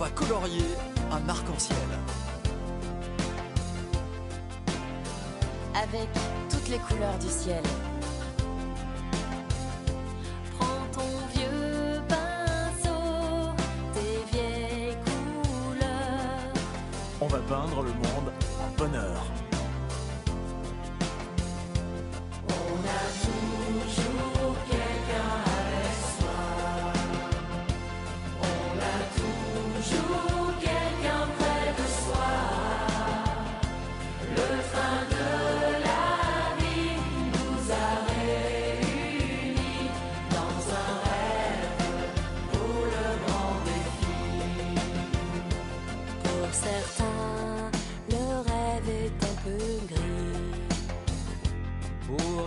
On va colorier un arc-en-ciel. Avec toutes les couleurs du ciel. Prends ton vieux pinceau, tes vieilles couleurs. On va peindre le monde.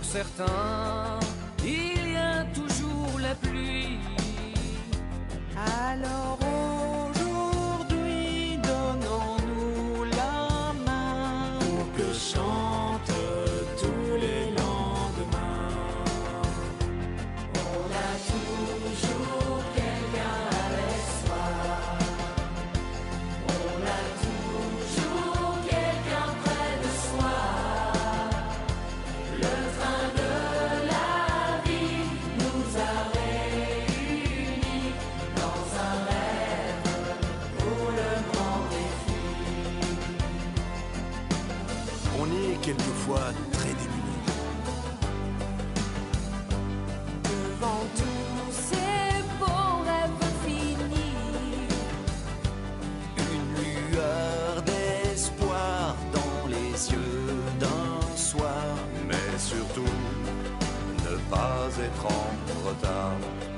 certains. On est quelquefois très démunis. Devant tous ces beaux rêves finis, une lueur d'espoir dans les yeux d'un soir. Mais surtout, ne pas être en retard.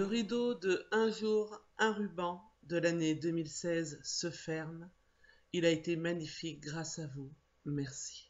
Le rideau de Un jour, un ruban de l'année 2016 se ferme. Il a été magnifique grâce à vous. Merci.